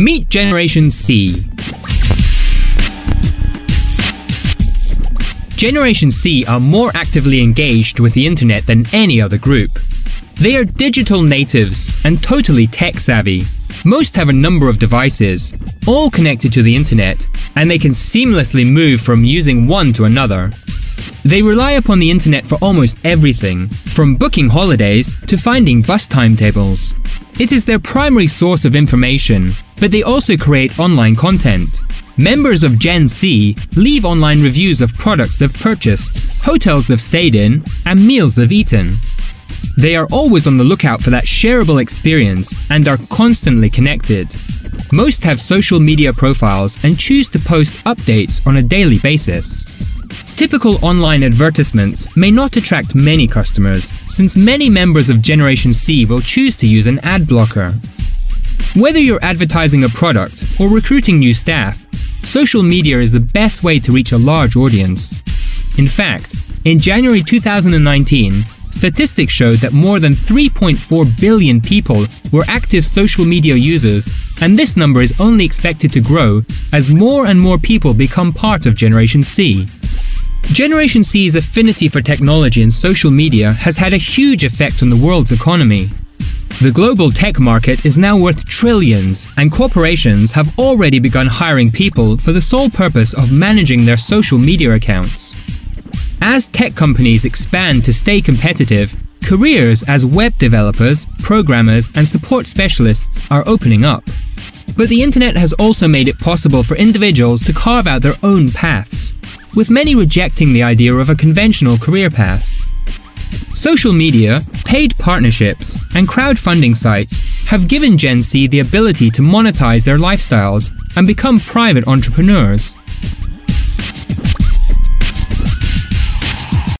Meet Generation C. Generation C are more actively engaged with the internet than any other group. They are digital natives and totally tech savvy. Most have a number of devices, all connected to the internet, and they can seamlessly move from using one to another. They rely upon the internet for almost everything, from booking holidays to finding bus timetables. It is their primary source of information, but they also create online content. Members of Gen C leave online reviews of products they've purchased, hotels they've stayed in, and meals they've eaten. They are always on the lookout for that shareable experience and are constantly connected. Most have social media profiles and choose to post updates on a daily basis. Typical online advertisements may not attract many customers, since many members of Generation C will choose to use an ad blocker. Whether you're advertising a product or recruiting new staff, social media is the best way to reach a large audience. In fact, in January 2019, statistics showed that more than 3.4 billion people were active social media users, and this number is only expected to grow as more and more people become part of Generation C. Generation C's affinity for technology and social media has had a huge effect on the world's economy. The global tech market is now worth trillions, and corporations have already begun hiring people for the sole purpose of managing their social media accounts. As tech companies expand to stay competitive, careers as web developers, programmers, and support specialists are opening up. But the internet has also made it possible for individuals to carve out their own paths, with many rejecting the idea of a conventional career path. Social media, paid partnerships, and crowdfunding sites have given Gen C the ability to monetize their lifestyles and become private entrepreneurs.